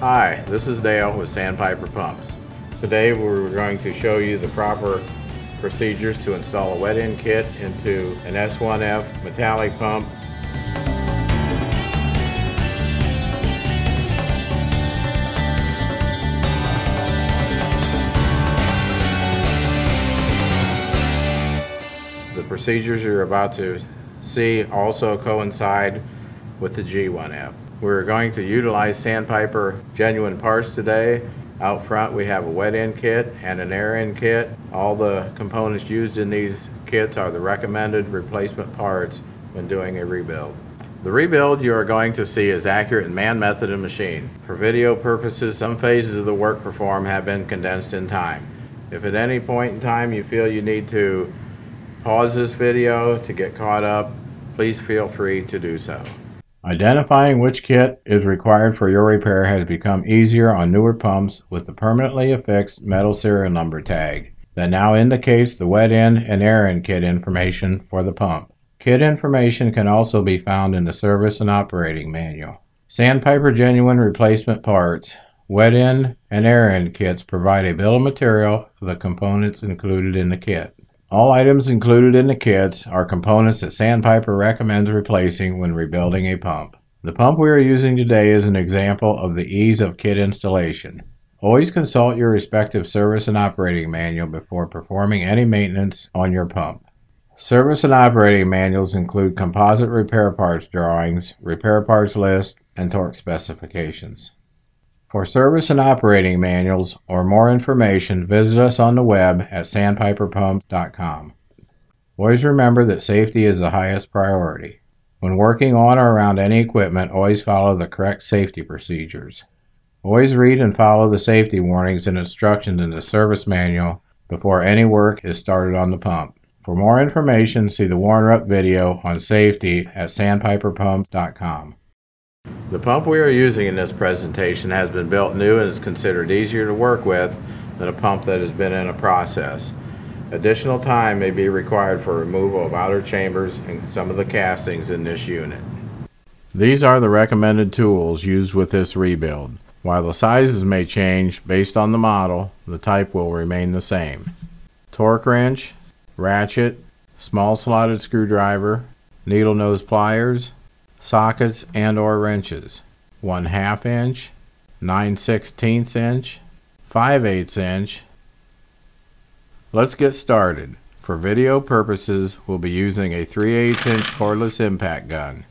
Hi, this is Dale with Sandpiper Pumps. Today we're going to show you the proper procedures to install a wet end kit into an S1F metallic pump The procedures you're about to see also coincide with the G1F. We're going to utilize Sandpiper genuine parts today. Out front we have a wet end kit and an air end kit. All the components used in these kits are the recommended replacement parts when doing a rebuild. The rebuild you are going to see is accurate in man method and machine. For video purposes, some phases of the work performed have been condensed in time. If at any point in time you feel you need to pause this video to get caught up, please feel free to do so. Identifying which kit is required for your repair has become easier on newer pumps with the permanently affixed metal serial number tag that now indicates the wet end and air end kit information for the pump. Kit information can also be found in the service and operating manual. Sandpiper Genuine replacement parts, wet end and air end kits provide a bill of material for the components included in the kit. All items included in the kits are components that Sandpiper recommends replacing when rebuilding a pump. The pump we are using today is an example of the ease of kit installation. Always consult your respective service and operating manual before performing any maintenance on your pump. Service and operating manuals include composite repair parts drawings, repair parts list, and torque specifications. For service and operating manuals or more information, visit us on the web at sandpiperpumps.com. Always remember that safety is the highest priority. When working on or around any equipment, always follow the correct safety procedures. Always read and follow the safety warnings and instructions in the service manual before any work is started on the pump. For more information, see the Warren Rupp video on safety at sandpiperpumps.com. The pump we are using in this presentation has been built new and is considered easier to work with than a pump that has been in a process. Additional time may be required for removal of outer chambers and some of the castings in this unit. These are the recommended tools used with this rebuild. While the sizes may change based on the model, the type will remain the same. Torque wrench, ratchet, small slotted screwdriver, needle nose pliers, sockets and or wrenches. 1 half inch 9 16th inch 5 8 inch. Let's get started. For video purposes we'll be using a 3 8 inch cordless impact gun.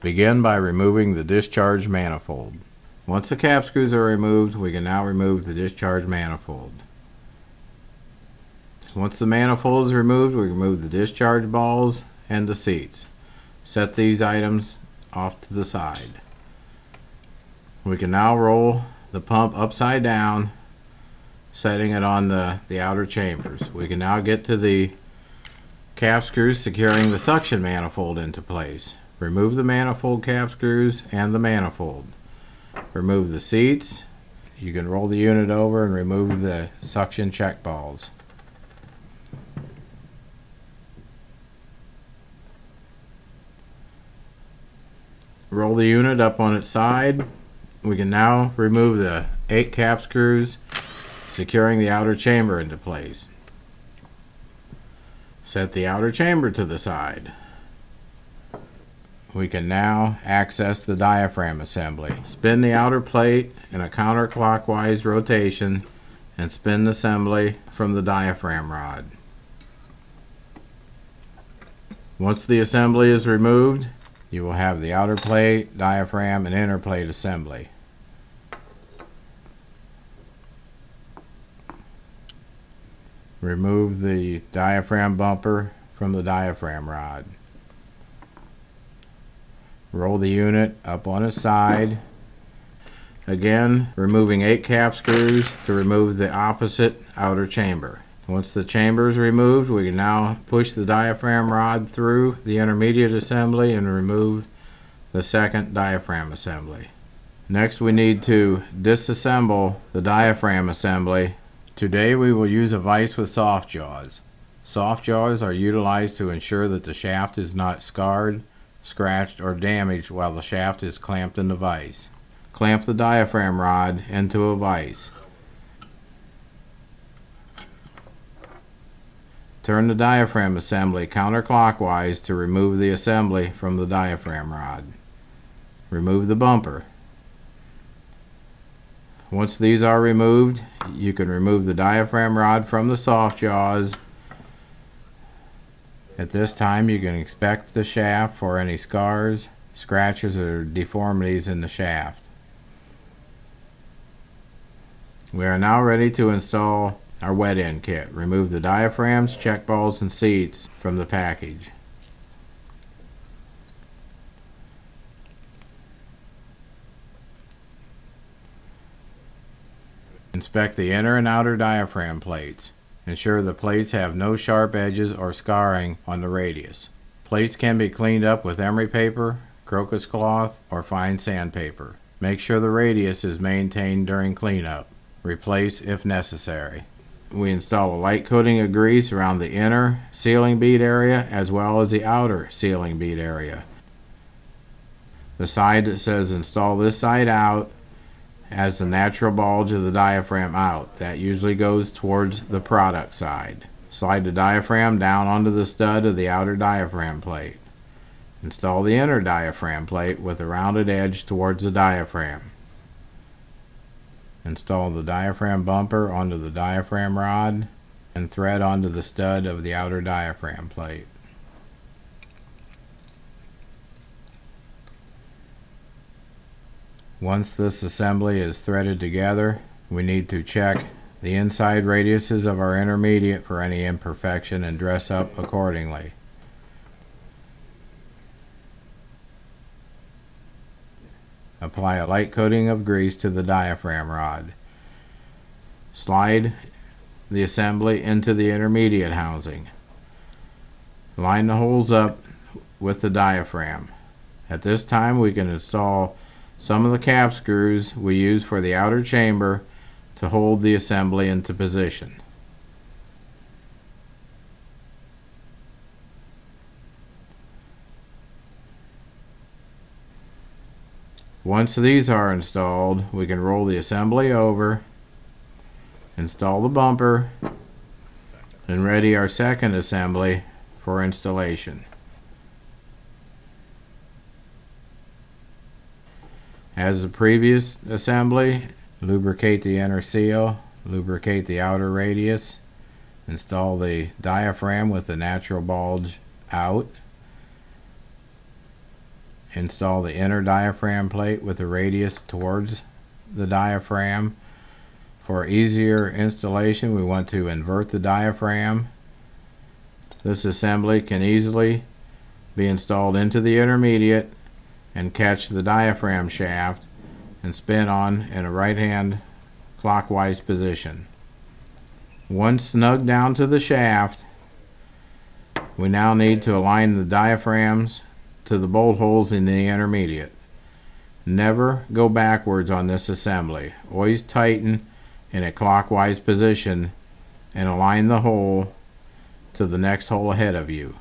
Begin by removing the discharge manifold. Once the cap screws are removed we can now remove the discharge manifold. Once the manifold is removed we remove the discharge balls and the seats set these items off to the side. We can now roll the pump upside down, setting it on the, the outer chambers. We can now get to the cap screws securing the suction manifold into place. Remove the manifold cap screws and the manifold. Remove the seats. You can roll the unit over and remove the suction check balls. Roll the unit up on its side. We can now remove the eight cap screws, securing the outer chamber into place. Set the outer chamber to the side. We can now access the diaphragm assembly. Spin the outer plate in a counterclockwise rotation and spin the assembly from the diaphragm rod. Once the assembly is removed, you will have the outer plate, diaphragm, and inner plate assembly. Remove the diaphragm bumper from the diaphragm rod. Roll the unit up on its side. Again, removing eight cap screws to remove the opposite outer chamber. Once the chamber is removed, we can now push the diaphragm rod through the intermediate assembly and remove the second diaphragm assembly. Next we need to disassemble the diaphragm assembly. Today we will use a vise with soft jaws. Soft jaws are utilized to ensure that the shaft is not scarred, scratched, or damaged while the shaft is clamped in the vise. clamp the diaphragm rod into a vise. Turn the diaphragm assembly counterclockwise to remove the assembly from the diaphragm rod. Remove the bumper. Once these are removed, you can remove the diaphragm rod from the soft jaws. At this time, you can inspect the shaft for any scars, scratches, or deformities in the shaft. We are now ready to install our wet end kit. Remove the diaphragms, check balls, and seats from the package. Inspect the inner and outer diaphragm plates. Ensure the plates have no sharp edges or scarring on the radius. Plates can be cleaned up with emery paper, crocus cloth, or fine sandpaper. Make sure the radius is maintained during cleanup. Replace if necessary. We install a light coating of grease around the inner sealing bead area as well as the outer sealing bead area. The side that says install this side out has the natural bulge of the diaphragm out. That usually goes towards the product side. Slide the diaphragm down onto the stud of the outer diaphragm plate. Install the inner diaphragm plate with a rounded edge towards the diaphragm. Install the diaphragm bumper onto the diaphragm rod and thread onto the stud of the outer diaphragm plate. Once this assembly is threaded together, we need to check the inside radiuses of our intermediate for any imperfection and dress up accordingly. Apply a light coating of grease to the diaphragm rod. Slide the assembly into the intermediate housing. Line the holes up with the diaphragm. At this time we can install some of the cap screws we use for the outer chamber to hold the assembly into position. Once these are installed, we can roll the assembly over, install the bumper, and ready our second assembly for installation. As the previous assembly, lubricate the inner seal, lubricate the outer radius, install the diaphragm with the natural bulge out, install the inner diaphragm plate with the radius towards the diaphragm. For easier installation, we want to invert the diaphragm. This assembly can easily be installed into the intermediate and catch the diaphragm shaft and spin on in a right hand clockwise position. Once snug down to the shaft, we now need to align the diaphragms to the bolt holes in the intermediate. Never go backwards on this assembly. Always tighten in a clockwise position and align the hole to the next hole ahead of you.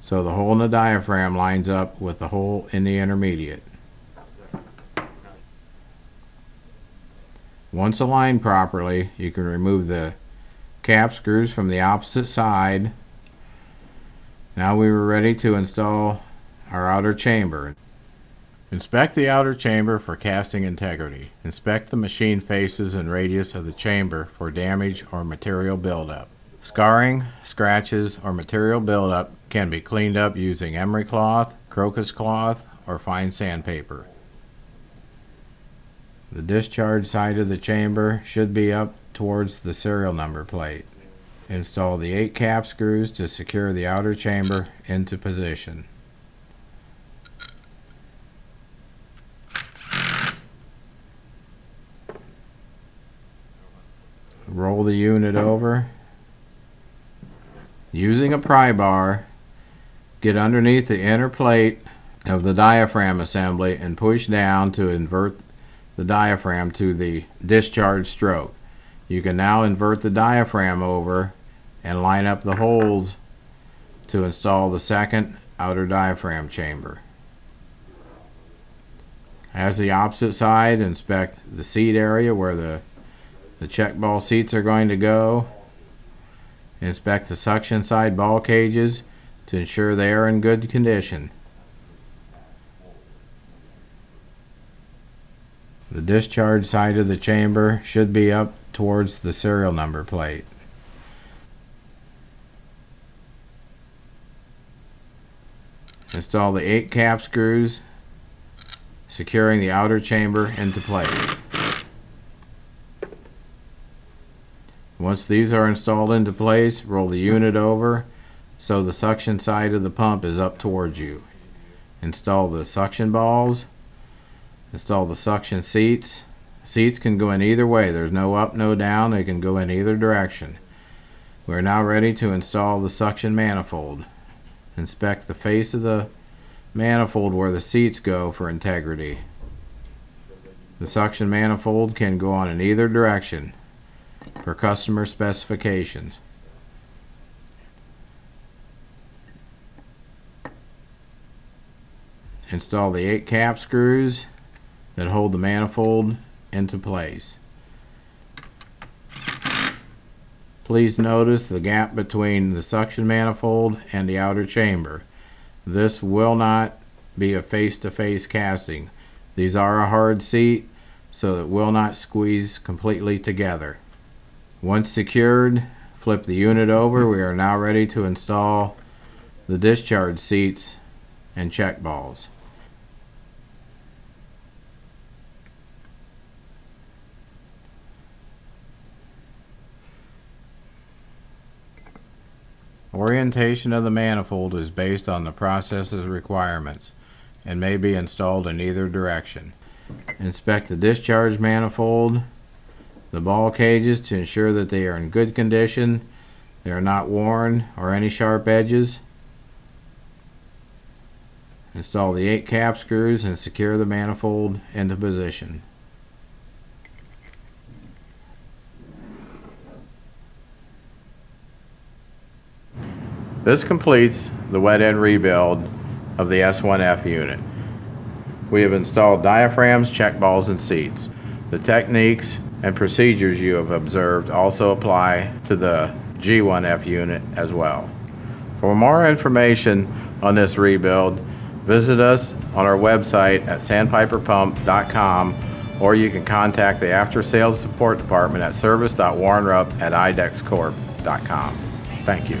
So the hole in the diaphragm lines up with the hole in the intermediate. Once aligned properly, you can remove the cap screws from the opposite side. Now we were ready to install our outer chamber. Inspect the outer chamber for casting integrity. Inspect the machine faces and radius of the chamber for damage or material buildup. Scarring, scratches, or material buildup can be cleaned up using emery cloth, crocus cloth, or fine sandpaper. The discharge side of the chamber should be up towards the serial number plate. Install the eight cap screws to secure the outer chamber into position. Roll the unit over Using a pry bar, get underneath the inner plate of the diaphragm assembly and push down to invert the diaphragm to the discharge stroke. You can now invert the diaphragm over and line up the holes to install the second outer diaphragm chamber. As the opposite side, inspect the seat area where the, the check ball seats are going to go. Inspect the suction side ball cages to ensure they are in good condition. The discharge side of the chamber should be up towards the serial number plate. Install the eight cap screws, securing the outer chamber into place. Once these are installed into place, roll the unit over so the suction side of the pump is up towards you. Install the suction balls, install the suction seats. Seats can go in either way. There's no up, no down. They can go in either direction. We're now ready to install the suction manifold. Inspect the face of the manifold where the seats go for integrity. The suction manifold can go on in either direction for customer specifications. Install the eight cap screws that hold the manifold into place. Please notice the gap between the suction manifold and the outer chamber. This will not be a face-to-face -face casting. These are a hard seat, so it will not squeeze completely together. Once secured, flip the unit over. We are now ready to install the discharge seats and check balls. Orientation of the manifold is based on the process's requirements and may be installed in either direction. Inspect the discharge manifold, the ball cages to ensure that they are in good condition, they are not worn or any sharp edges. Install the eight cap screws and secure the manifold into position. This completes the wet end rebuild of the S1F unit. We have installed diaphragms, check balls, and seats. The techniques and procedures you have observed also apply to the G1F unit as well. For more information on this rebuild, visit us on our website at sandpiperpump.com or you can contact the after sales support department at service.warrenrupp at idexcorp.com. Thank you.